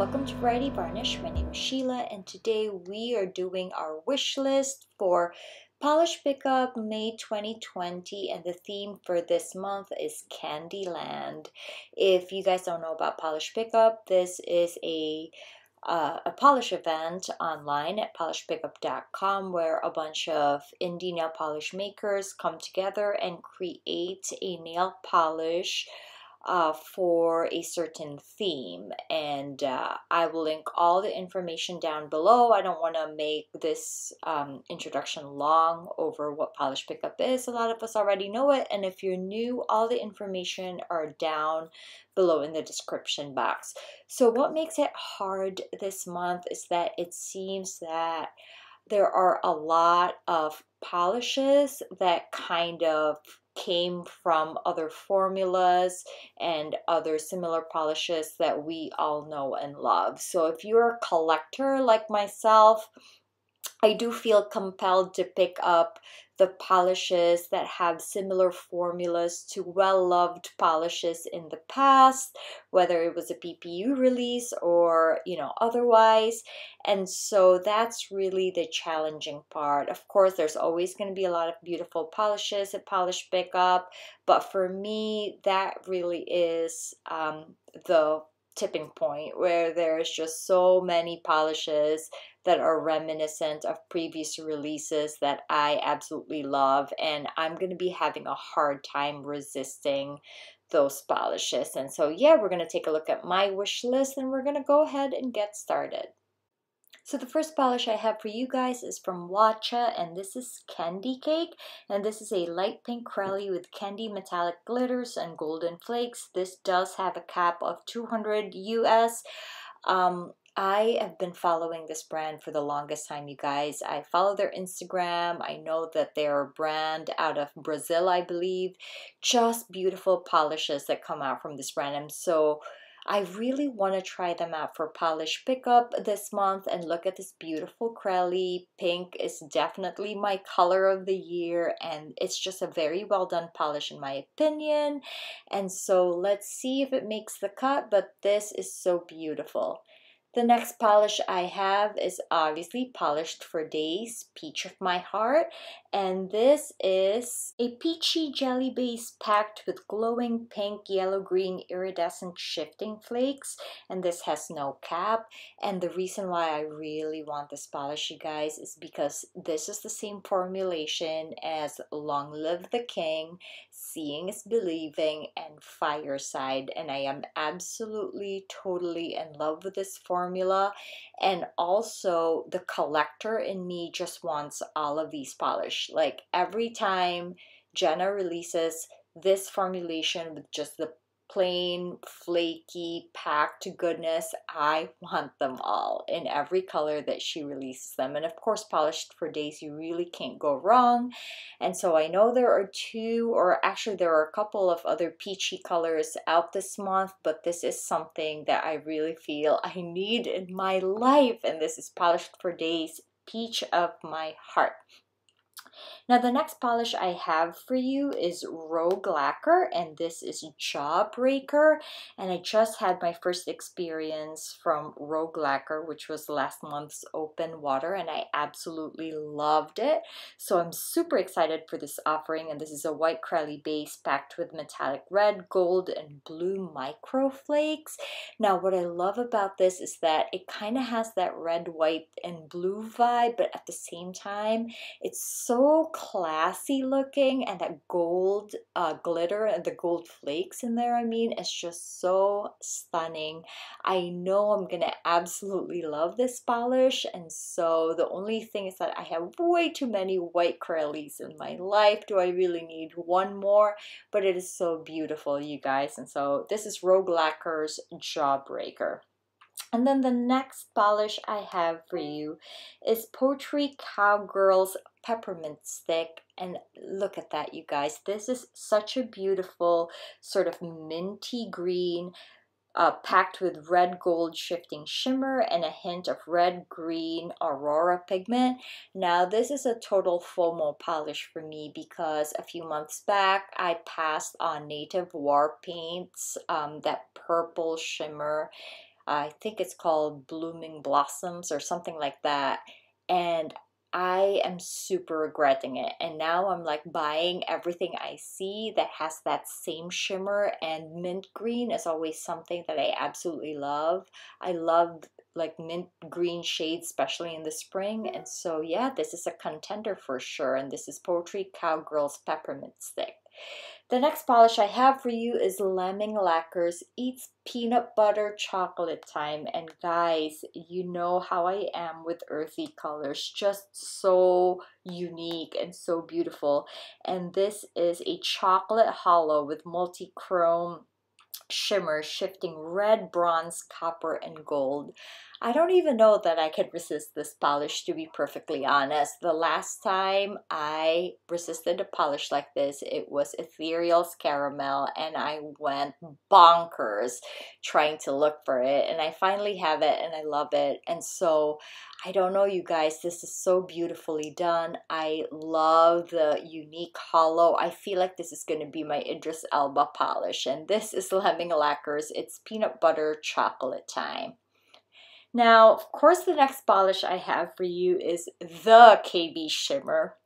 welcome to Variety Varnish. My name is Sheila, and today we are doing our wish list for Polish Pickup May 2020, and the theme for this month is Candyland. If you guys don't know about Polish Pickup, this is a uh, a polish event online at polishpickup.com where a bunch of indie nail polish makers come together and create a nail polish uh, for a certain theme. And uh, I will link all the information down below. I don't want to make this um, introduction long over what Polish Pickup is. A lot of us already know it. And if you're new, all the information are down below in the description box. So, what makes it hard this month is that it seems that there are a lot of polishes that kind of came from other formulas and other similar polishes that we all know and love. So if you're a collector like myself, I do feel compelled to pick up the polishes that have similar formulas to well loved polishes in the past, whether it was a PPU release or, you know, otherwise. And so that's really the challenging part. Of course, there's always going to be a lot of beautiful polishes at Polish Pickup, but for me, that really is um, the tipping point where there's just so many polishes that are reminiscent of previous releases that I absolutely love and I'm going to be having a hard time resisting those polishes. And so yeah, we're going to take a look at my wish list and we're going to go ahead and get started. So the first polish I have for you guys is from Watcha and this is Candy Cake and this is a light pink Crelly with candy metallic glitters and golden flakes. This does have a cap of 200 US. Um, I have been following this brand for the longest time, you guys. I follow their Instagram. I know that they're a brand out of Brazil, I believe. Just beautiful polishes that come out from this brand. I'm so I really want to try them out for polish pickup this month and look at this beautiful Crelly. Pink is definitely my color of the year and it's just a very well done polish in my opinion. And so let's see if it makes the cut, but this is so beautiful. The next polish I have is obviously Polished for Days, Peach of My Heart. And this is a peachy jelly base packed with glowing pink, yellow, green, iridescent shifting flakes. And this has no cap. And the reason why I really want this polish, you guys, is because this is the same formulation as Long Live the King, Seeing is Believing, and Fireside. And I am absolutely, totally in love with this formula formula. And also, the collector in me just wants all of these polish. Like every time Jenna releases this formulation with just the plain, flaky, packed goodness. I want them all in every color that she releases them. And of course, polished for days, you really can't go wrong. And so I know there are two, or actually, there are a couple of other peachy colors out this month, but this is something that I really feel I need in my life. And this is polished for days, peach of my heart. Now the next polish I have for you is Rogue Lacquer and this is Jawbreaker and I just had my first experience from Rogue Lacquer which was last month's open water and I absolutely loved it. So I'm super excited for this offering and this is a white Crelly base packed with metallic red, gold, and blue micro flakes. Now what I love about this is that it kind of has that red, white, and blue vibe but at the same time it's so classy looking and that gold uh, glitter and the gold flakes in there I mean it's just so stunning. I know I'm gonna absolutely love this polish and so the only thing is that I have way too many white Crellys in my life. Do I really need one more? But it is so beautiful you guys and so this is Rogue Lacquer's Jawbreaker. And then the next polish I have for you is Poetry Cowgirls Peppermint Stick. And look at that, you guys. This is such a beautiful sort of minty green, uh, packed with red gold shifting shimmer and a hint of red green aurora pigment. Now this is a total FOMO polish for me because a few months back I passed on Native War Paints, um, that purple shimmer I think it's called Blooming Blossoms or something like that. And I am super regretting it. And now I'm like buying everything I see that has that same shimmer. And mint green is always something that I absolutely love. I love like mint green shades, especially in the spring. And so, yeah, this is a contender for sure. And this is Poetry Cowgirl's Peppermint Stick. The next polish I have for you is Lemming Lacquers Eats Peanut Butter Chocolate Time. And guys, you know how I am with earthy colors. Just so unique and so beautiful. And this is a chocolate hollow with multi-chrome shimmer shifting red, bronze, copper, and gold. I don't even know that I could resist this polish to be perfectly honest. The last time I resisted a polish like this, it was Ethereal's Caramel and I went bonkers trying to look for it and I finally have it and I love it. And so I don't know you guys, this is so beautifully done. I love the unique hollow. I feel like this is going to be my Idris Elba polish and this is Lemming Lacquers. It's peanut butter chocolate time. Now, of course, the next polish I have for you is the KB Shimmer.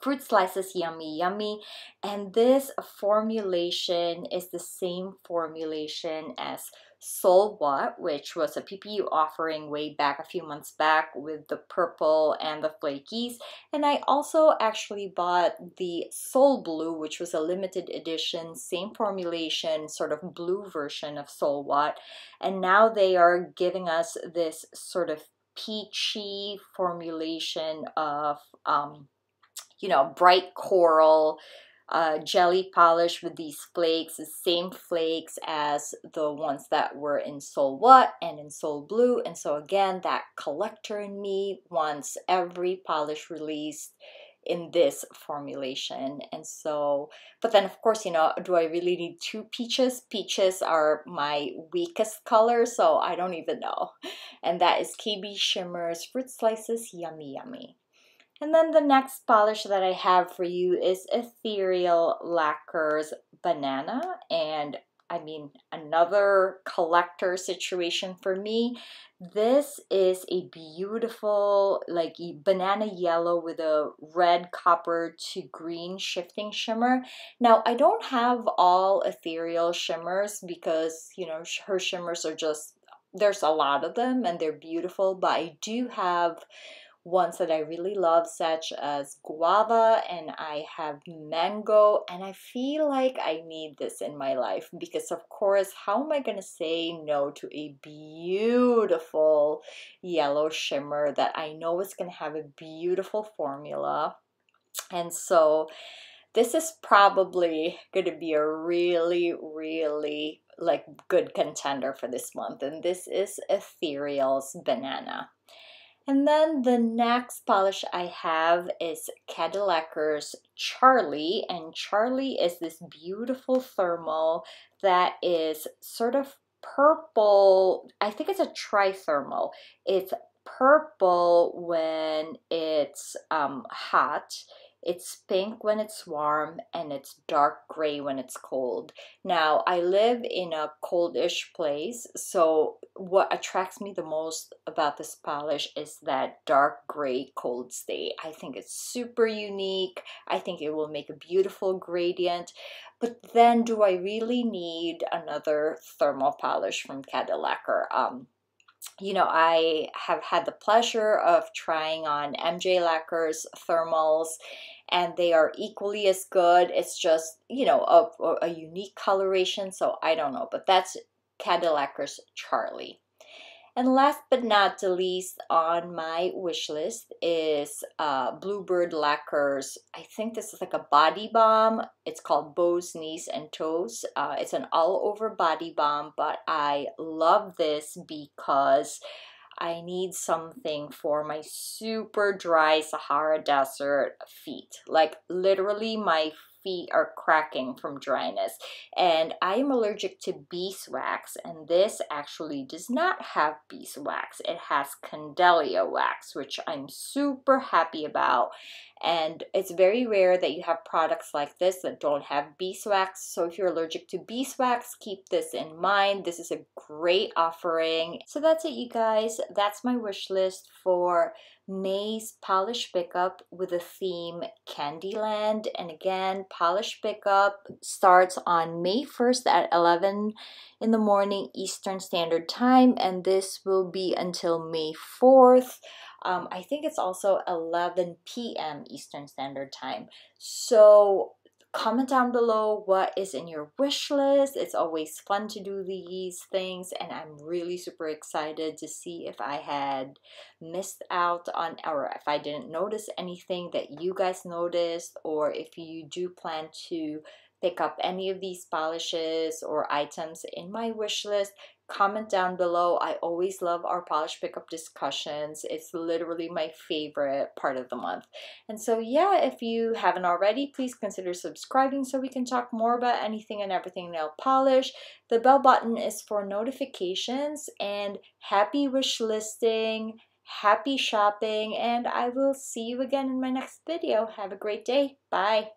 Fruit Slices Yummy Yummy. And this formulation is the same formulation as Soul What, which was a PPU offering way back a few months back with the purple and the flakies. And I also actually bought the Soul Blue, which was a limited edition, same formulation, sort of blue version of Soul What. And now they are giving us this sort of peachy formulation of, um, you know, bright coral, uh, jelly polish with these flakes, the same flakes as the ones that were in Soul What and in Soul Blue. And so again, that collector in me wants every polish released in this formulation. And so, but then of course, you know, do I really need two peaches? Peaches are my weakest color, so I don't even know. And that is KB Shimmer's Fruit Slices Yummy Yummy. And then the next polish that I have for you is Ethereal Lacquers Banana. And I mean, another collector situation for me. This is a beautiful, like banana yellow with a red copper to green shifting shimmer. Now, I don't have all ethereal shimmers because, you know, her shimmers are just, there's a lot of them and they're beautiful, but I do have ones that I really love, such as guava, and I have mango, and I feel like I need this in my life because, of course, how am I going to say no to a beautiful yellow shimmer that I know is going to have a beautiful formula? And so, this is probably going to be a really, really like good contender for this month, and this is Ethereal's Banana. And then the next polish I have is Cadillacquer's Charlie. And Charlie is this beautiful thermal that is sort of purple. I think it's a trithermal. It's purple when it's um, hot it's pink when it's warm and it's dark gray when it's cold. Now, I live in a coldish place, so what attracts me the most about this polish is that dark gray cold state. I think it's super unique. I think it will make a beautiful gradient. But then, do I really need another thermal polish from Cadillacquer? Um, you know, I have had the pleasure of trying on MJ Lacquer's thermals and they are equally as good. It's just, you know, a, a unique coloration, so I don't know, but that's Cadillacquer's Charlie. And last but not the least on my wish list is uh, Bluebird Lacquers. I think this is like a body balm. It's called Bows, Knees, and Toes. Uh, it's an all-over body balm, but I love this because I need something for my super dry Sahara Desert feet. Like literally my feet are cracking from dryness and I am allergic to beeswax and this actually does not have beeswax. It has Candelilla wax which I'm super happy about and it's very rare that you have products like this that don't have beeswax. So if you're allergic to beeswax keep this in mind. This is a great offering. So that's it you guys. That's my wish list for May's Polish Pickup with the theme Candyland. And again, Polish Pickup starts on May 1st at 11 in the morning Eastern Standard Time, and this will be until May 4th. Um, I think it's also 11 p.m. Eastern Standard Time. So comment down below what is in your wish list. It's always fun to do these things, and I'm really super excited to see if I had missed out on or if I didn't notice anything that you guys noticed, or if you do plan to pick up any of these polishes or items in my wish list comment down below. I always love our polish pickup discussions. It's literally my favorite part of the month. And so yeah, if you haven't already, please consider subscribing so we can talk more about anything and everything nail polish. The bell button is for notifications and happy wish listing, happy shopping, and I will see you again in my next video. Have a great day. Bye.